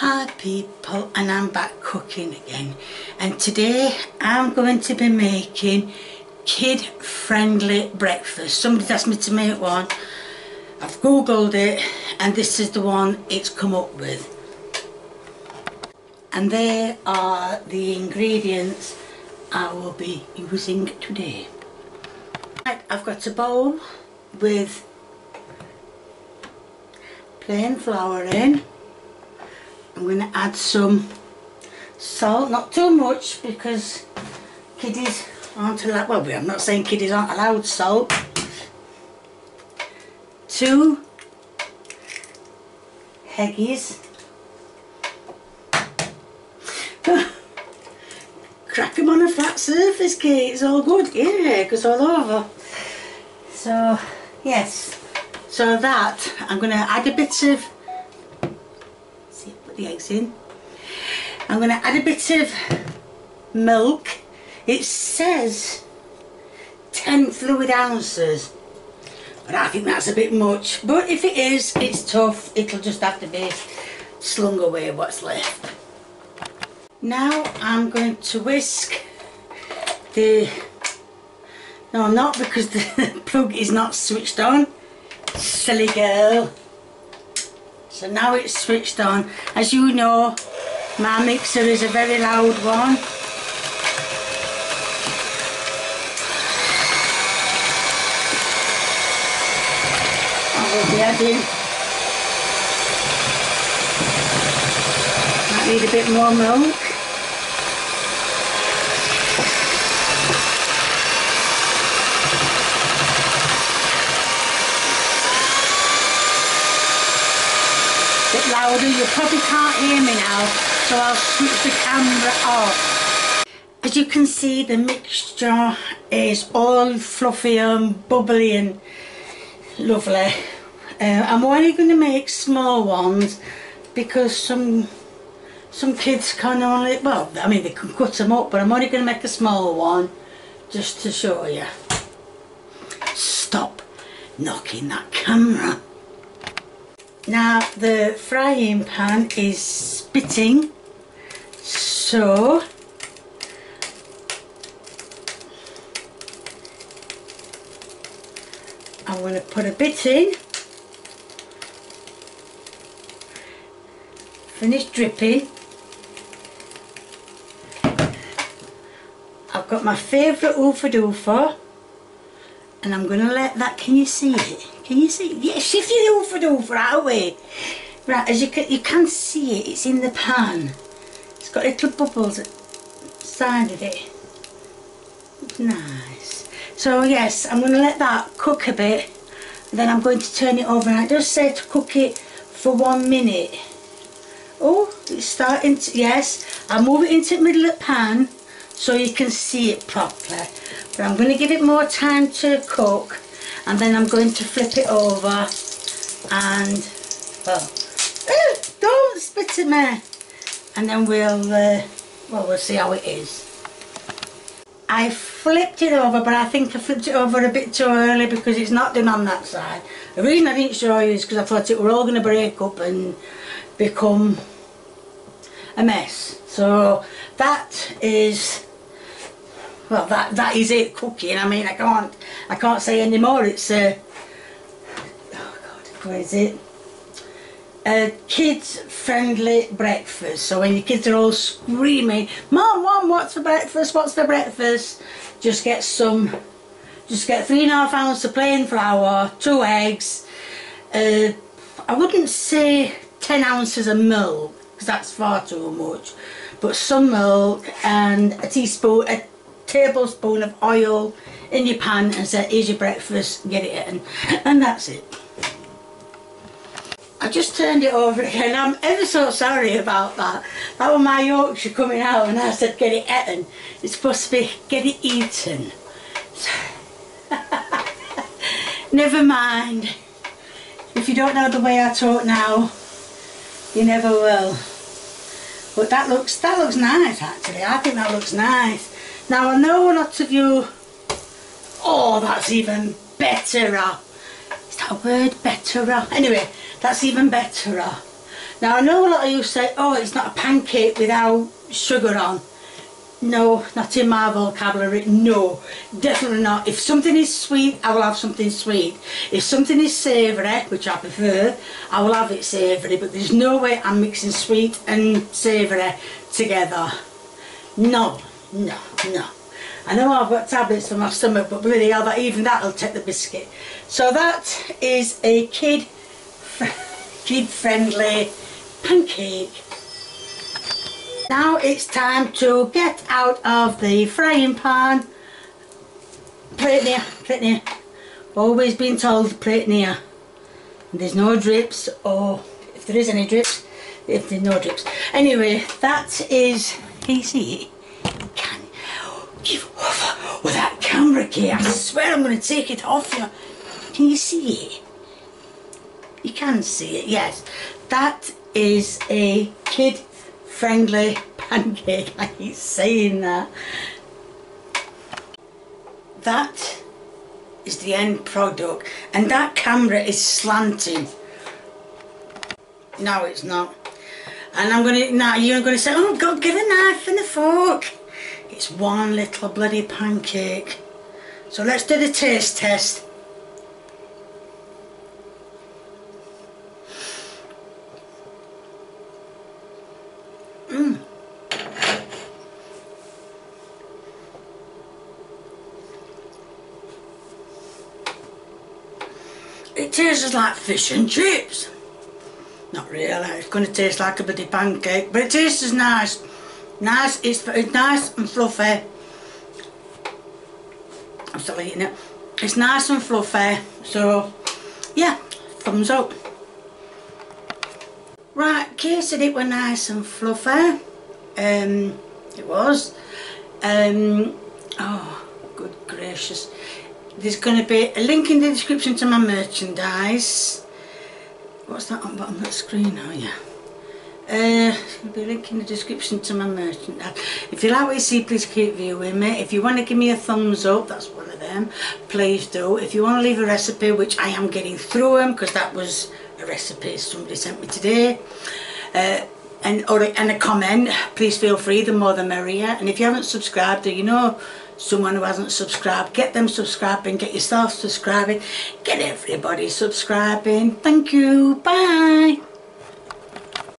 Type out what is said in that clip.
Hi people and I'm back cooking again and today I'm going to be making kid friendly breakfast. Somebody asked me to make one. I've googled it and this is the one it's come up with. And there are the ingredients I will be using today. Right, I've got a bowl with plain flour in I'm going to add some salt, not too much because kiddies aren't allowed, well I'm not saying kiddies aren't allowed salt. Two eggies. Crack them on a flat surface, Kate, it's all good, yeah, goes all over. So, yes, so that, I'm going to add a bit of the eggs in. I'm going to add a bit of milk. It says 10 fluid ounces. But I think that's a bit much. But if it is, it's tough. It'll just have to be slung away what's left. Now I'm going to whisk the... No, I'm not because the plug is not switched on. Silly girl. So now it's switched on. As you know, my mixer is a very loud one. I be adding might need a bit more milk. Louder, you probably can't hear me now, so I'll switch the camera off. As you can see, the mixture is all fluffy and bubbly and lovely. Uh, I'm only going to make small ones because some some kids can only, well, I mean they can cut them up, but I'm only going to make a small one just to show you. Stop knocking that camera. Now the frying pan is spitting. So I'm going to put a bit in. Finish dripping. I've got my favourite oofa doofa and I'm going to let that, can you see it? Can you see? Yeah, shift it over over out way. Right, as you can, you can see it, it's in the pan. It's got little bubbles side of it. It's nice. So yes, I'm going to let that cook a bit. Then I'm going to turn it over. And I just said to cook it for one minute. Oh, it's starting to, yes. I'll move it into the middle of the pan so you can see it properly. But I'm going to give it more time to cook and then I'm going to flip it over and well don't spit at me and then we'll uh, well we'll see how it is. I flipped it over but I think I flipped it over a bit too early because it's not done on that side. The reason I didn't show you is because I thought it were all going to break up and become a mess. So that is well that that is it cooking. I mean I can't I can't say anymore it's uh, oh god where is it? A kids friendly breakfast. So when your kids are all screaming mom mom what's for breakfast? What's for breakfast? Just get some just get three and a half ounces of plain flour two eggs uh, I wouldn't say 10 ounces of milk because that's far too much but some milk and a teaspoon a tablespoon of oil in your pan and say here's your breakfast get it in. And that's it. I just turned it over again. I'm ever so sorry about that. That was my Yorkshire coming out and I said get it eaten. It's supposed to be get it eaten. Never mind. If you don't know the way I talk now you never will. But that looks that looks nice actually. I think that looks nice now I know lots of you, oh that's even better. Uh, is that word, better? Uh? Anyway, that's even better. Uh. Now I know a lot of you say, oh it's not a pancake without sugar on. No, not in my vocabulary, no, definitely not. If something is sweet, I will have something sweet. If something is savoury, which I prefer, I will have it savoury, but there's no way I'm mixing sweet and savoury together. No, no, no. I know I've got tablets for my stomach, but bloody hell, that, even that'll take the biscuit. So that is a kid, kid friendly pancake now it's time to get out of the frying pan. Plate near, plate near. Always been told plate near. There's no drips or if there is any drips, if there's no drips. Anyway, that is, can you see it? Give off with that camera key. I swear I'm going to take it off you. Can you see it? You can see it, yes. That is a kid friendly pancake. I keep saying that. That is the end product and that camera is slanting. No it's not. And I'm gonna now you're gonna say, oh God, get a knife and a fork. It's one little bloody pancake. So let's do the taste test. Mm. It tastes like fish and chips. Not really, it's going to taste like a bloody pancake, but it tastes as nice. Nice, it's, nice and fluffy. I'm still eating it. It's nice and fluffy, so yeah, thumbs up. Right, Kay said it were nice and fluffy. Um, it was. Um, oh, good gracious. There's going to be a link in the description to my merchandise. What's that on bottom of the screen? Oh yeah. Uh, be a link in the description to my merchandise. If you like what you see, please keep viewing me. If you want to give me a thumbs up, that's one of them, please do. If you want to leave a recipe, which I am getting through them, because that was a recipe somebody sent me today. Uh, and or and a comment please feel free the more the merrier and if you haven't subscribed or you know someone who hasn't subscribed get them subscribing get yourself subscribing get everybody subscribing thank you bye